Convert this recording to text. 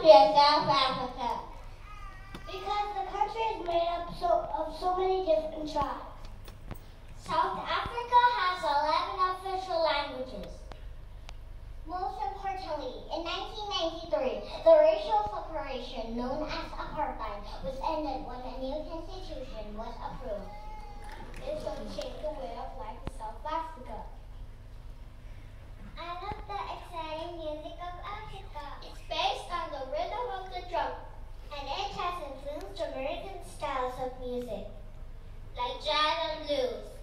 South Africa? Because the country is made up so, of so many different tribes. South Africa has 11 official languages. Most importantly, in 1993, the racial separation known as apartheid was ended when a new constitution was approved. like jazz and blues.